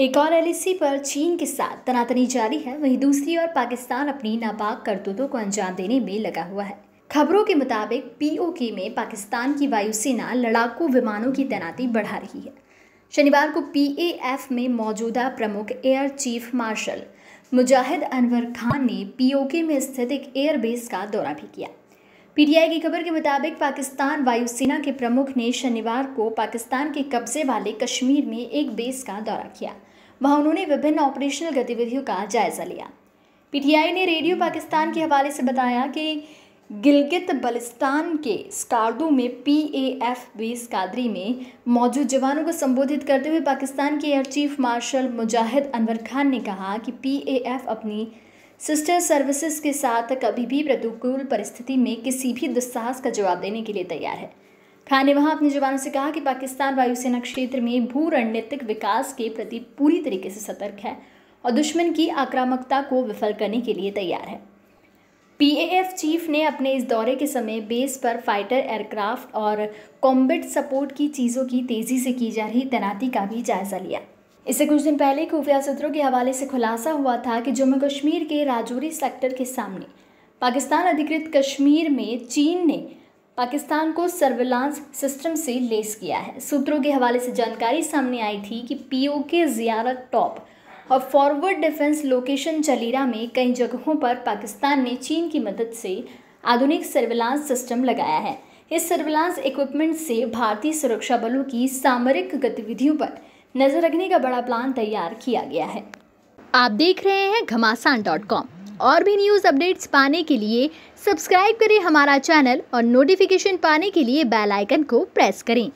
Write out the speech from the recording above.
एक और एलएसी पर चीन के साथ तनातनी जारी है, वहीं दूसरी ओर पाकिस्तान अपनी नापाक करतूतों को अंजाम देने में लगा हुआ है। खबरों के मुताबिक पीओके में पाकिस्तान की वायुसेना लड़ाकू विमानों की तैनाती बढ़ा रही है। शनिवार को पीएएफ में मौजूदा प्रमुख air chief marshal Mujahid Anwar Khan ने पीओके में स्थित एक एयरबेस का दौरा भी किया। पीटीआई की खबर के मुताबिक पाकिस्तान वायुसेना के प्रमुख ने शनिवार को पाकिस्तान के कब्जे वाले कश्मीर में एक बेस का दौरा किया। वहाँ उन्होंने विभिन्न ऑपरेशनल गतिविधियों का जायजा लिया। पीटीआई ने रेडियो पाकिस्तान के हवाले से बताया कि गिलगित बलिस्तान के स्कार्दो में पीएएफ बेस कादरी में मौजूद जवानों को संबोधित करते हुए पाकिस्तान के air chief marshal Mujahid Anwar Khan ने कहा कि पीएएफ अपनी सिस्टर सर्विसेज़ के साथ कभी भी प्रतिकूल परिस्थिति में किसी भी दुस्साहस का जवाब देने के लिए तैयार है। खान ने वहाँ अपने जवानों से कहा कि पाकिस्तान वायुसेना क्षेत्र में भू रणनीतिक विकास के प्रति पूरी तरीके से सतर्क है और दुश्मन की आक्रामकता को विफल करने के लिए तैयार है। पीएएफ चीफ ने अपने इस दौरे के समय बेस पर फाइटर एयरक्राफ्ट और कॉम्बेट सपोर्ट की चीज़ों की तेज़ी से की जा रही तैनाती का भी जायजा लिया। इससे कुछ दिन पहले खुफिया सूत्रों के हवाले से खुलासा हुआ था कि जम्मू कश्मीर के राजौरी सेक्टर के सामने पाकिस्तान अधिकृत कश्मीर में चीन ने पाकिस्तान को सर्विलांस सिस्टम से लेस किया है। सूत्रों के हवाले से जानकारी सामने आई थी कि पीओके जियारत टॉप और फॉरवर्ड डिफेंस लोकेशन चलीरा में कई जगहों पर पाकिस्तान ने चीन की मदद से आधुनिक सर्विलांस सिस्टम लगाया है। इस सर्विलांस इक्विपमेंट से भारतीय सुरक्षा बलों की सामरिक गतिविधियों पर नज़र रखने का बड़ा प्लान तैयार किया गया है। आप देख रहे हैं घमासान डॉट कॉम और भी न्यूज़ अपडेट्स पाने के लिए सब्सक्राइब करें हमारा चैनल और नोटिफिकेशन पाने के लिए बेल आइकन को प्रेस करें।